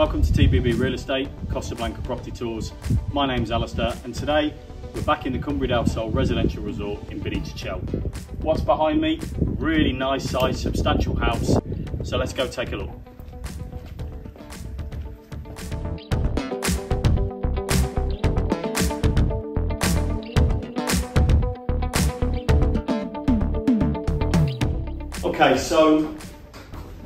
Welcome to TBB Real Estate, Costa Blanca Property Tours. My name's Alistair and today we're back in the Cumbre del Sol Residential Resort in Benitachell What's behind me? Really nice size, substantial house. So let's go take a look. Okay, so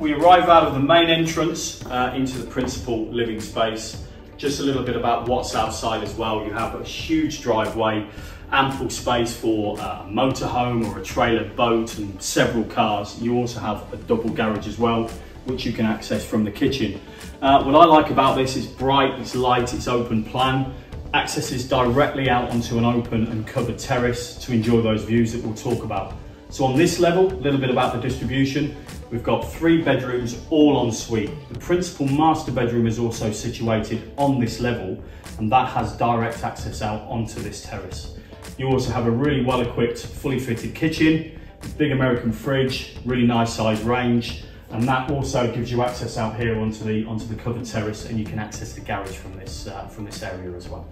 we arrive out of the main entrance uh, into the principal living space. Just a little bit about what's outside as well. You have a huge driveway, ample space for uh, a motorhome or a trailer boat and several cars. You also have a double garage as well, which you can access from the kitchen. Uh, what I like about this is bright, it's light, it's open plan. Accesses directly out onto an open and covered terrace to enjoy those views that we'll talk about. So on this level, a little bit about the distribution. We've got three bedrooms, all en suite. The principal master bedroom is also situated on this level, and that has direct access out onto this terrace. You also have a really well-equipped, fully fitted kitchen, big American fridge, really nice size range, and that also gives you access out here onto the onto the covered terrace, and you can access the garage from this uh, from this area as well.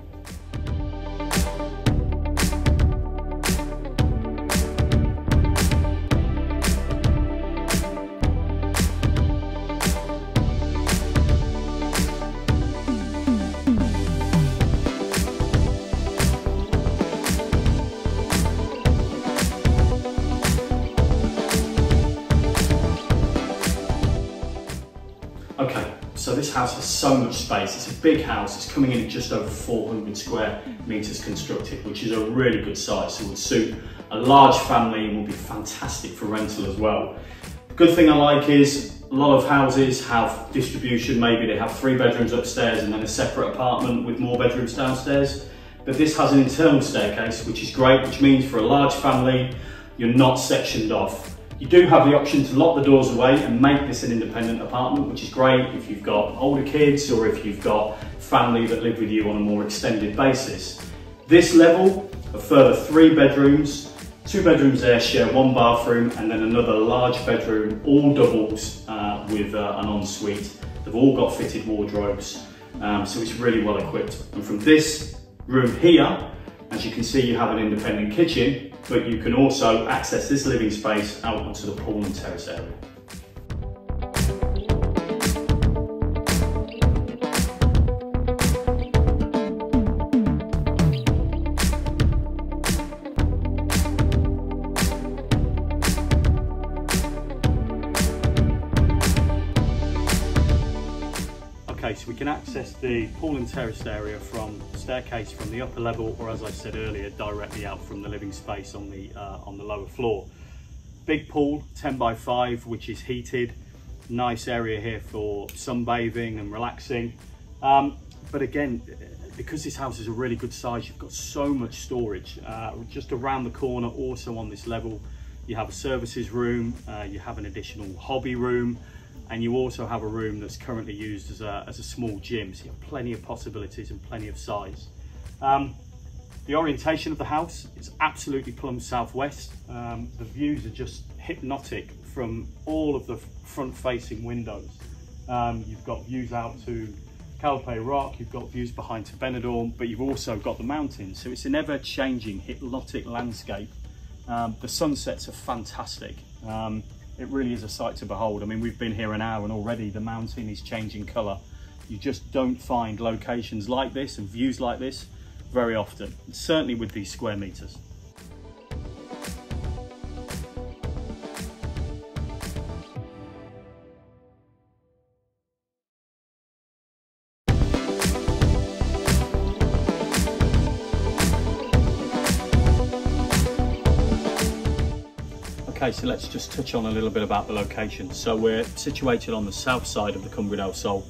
House has so much space. It's a big house. It's coming in at just over 400 square meters constructed, which is a really good size. So it would suit a large family and will be fantastic for rental as well. The good thing I like is a lot of houses have distribution. Maybe they have three bedrooms upstairs and then a separate apartment with more bedrooms downstairs. But this has an internal staircase, which is great, which means for a large family, you're not sectioned off. You do have the option to lock the doors away and make this an independent apartment, which is great if you've got older kids or if you've got family that live with you on a more extended basis. This level, a further three bedrooms, two bedrooms there share one bathroom and then another large bedroom, all doubles uh, with uh, an ensuite. They've all got fitted wardrobes, um, so it's really well equipped. And from this room here, as you can see, you have an independent kitchen but you can also access this living space out onto the pool and terrace area. We can access the pool and terraced area from the staircase from the upper level, or as I said earlier, directly out from the living space on the uh, on the lower floor. Big pool, 10 by 5, which is heated. Nice area here for sunbathing and relaxing. Um, but again, because this house is a really good size, you've got so much storage. Uh, just around the corner, also on this level, you have a services room, uh, you have an additional hobby room, and you also have a room that's currently used as a, as a small gym so you have plenty of possibilities and plenty of size um, the orientation of the house is absolutely plumb southwest um, the views are just hypnotic from all of the front facing windows um, you've got views out to Calpe Rock, you've got views behind to Benidorm, but you've also got the mountains. So it's an ever changing hypnotic landscape. Um, the sunsets are fantastic. Um, it really is a sight to behold. I mean, we've been here an hour and already the mountain is changing colour. You just don't find locations like this and views like this very often, certainly with these square metres. Okay, so let's just touch on a little bit about the location. So we're situated on the south side of the Cumbre del Sol.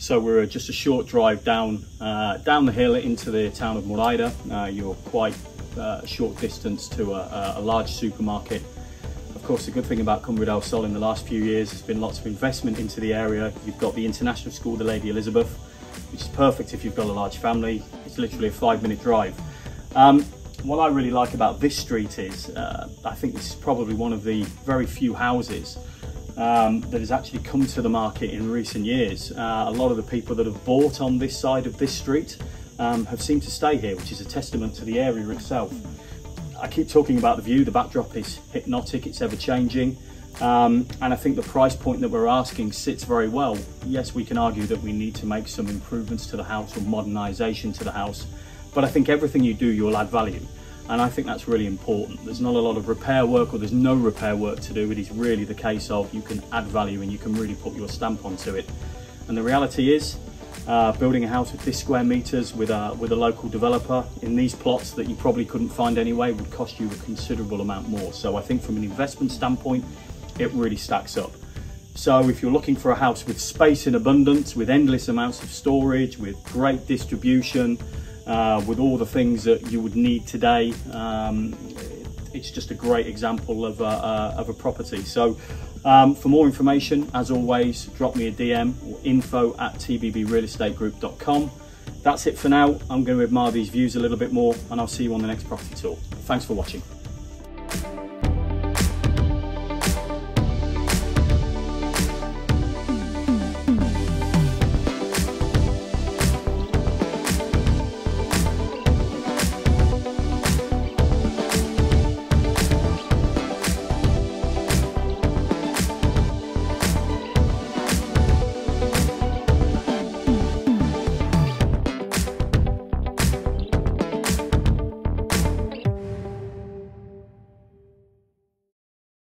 So we're just a short drive down uh, down the hill into the town of Moraira. Uh, you're quite uh, a short distance to a, a, large supermarket. Of course, the good thing about Cumbre del Sol in the last few years has been lots of investment into the area. You've got the International School, the Lady Elizabeth, which is perfect if you've got a large family. It's literally a five minute drive. Um, what I really like about this street is, uh, I think this is probably one of the very few houses um, that has actually come to the market in recent years. Uh, a lot of the people that have bought on this side of this street um, have seemed to stay here, which is a testament to the area itself. I keep talking about the view, the backdrop is hypnotic, it's ever changing. Um, and I think the price point that we're asking sits very well. Yes, we can argue that we need to make some improvements to the house or modernisation to the house, but I think everything you do, you'll add value. And I think that's really important. There's not a lot of repair work or there's no repair work to do. It is really the case of you can add value and you can really put your stamp onto it. And the reality is, uh, building a house with this square meters with a, with a local developer in these plots that you probably couldn't find anyway would cost you a considerable amount more. So I think from an investment standpoint, it really stacks up. So if you're looking for a house with space in abundance, with endless amounts of storage, with great distribution, uh, with all the things that you would need today, um, it's just a great example of a, uh, of a property. So um, for more information, as always, drop me a DM or info at tbbrealestategroup.com. That's it for now. I'm going to admire these views a little bit more and I'll see you on the next property tour. Thanks for watching.